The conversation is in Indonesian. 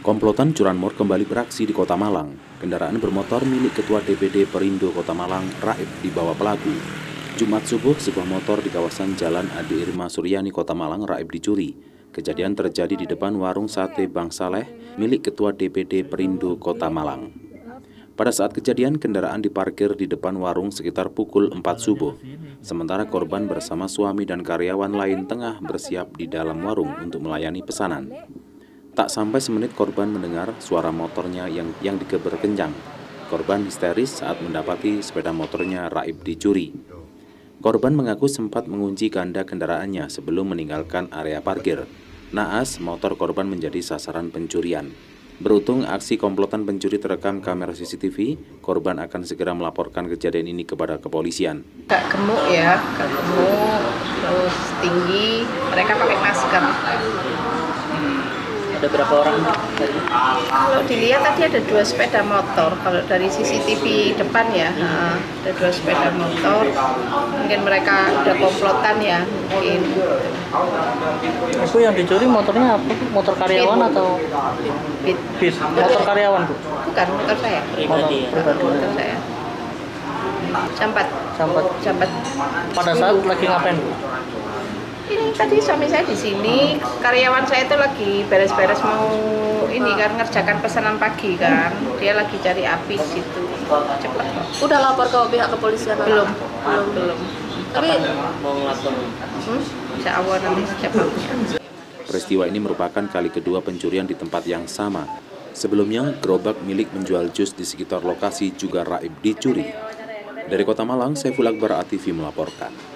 Komplotan curanmor kembali beraksi di Kota Malang. Kendaraan bermotor milik Ketua DPD Perindo Kota Malang, Raib, dibawa pelaku. Jumat subuh, sebuah motor di kawasan Jalan Adi Irma Suryani, Kota Malang, Raib dicuri. Kejadian terjadi di depan warung sate Bang Saleh, milik Ketua DPD Perindo Kota Malang. Pada saat kejadian, kendaraan diparkir di depan warung sekitar pukul 4 subuh. Sementara korban bersama suami dan karyawan lain tengah bersiap di dalam warung untuk melayani pesanan. Tak sampai semenit korban mendengar suara motornya yang yang dikeber kencang. Korban histeris saat mendapati sepeda motornya Raib dicuri. Korban mengaku sempat mengunci ganda kendaraannya sebelum meninggalkan area parkir. Naas, motor korban menjadi sasaran pencurian. Beruntung aksi komplotan pencuri terekam kamera CCTV, korban akan segera melaporkan kejadian ini kepada kepolisian. Gak gemuk ya, gak gemuk, terus tinggi, mereka pakai masker. Ada berapa orang tadi? Kalau dilihat tadi ada dua sepeda motor, kalau dari CCTV depan ya, ha, ada dua sepeda motor. Mungkin mereka ada komplotan ya, mungkin. Itu yang dicuri motornya apa? Motor karyawan atau Bit. bis? Motor karyawan, Bu? Bukan motor saya, Motor pribadi. motor saya. Sampat, Sampai sampat. pada saat lagi ngapain, Bu? Ini tadi suami saya di sini, karyawan saya itu lagi beres-beres mau ini kan ngerjakan pesanan pagi kan. Dia lagi cari api di situ. Cepet kok. Udah lapor ke pihak kepolisian Belum, Belum. belum. Tapi Mau ngelapor. Hmm? Insya Allah nanti secepatnya. Peristiwa ini merupakan kali kedua pencurian di tempat yang sama. Sebelumnya, gerobak milik menjual jus di sekitar lokasi juga Raib dicuri. Dari Kota Malang, Saiful Akbar ATV melaporkan.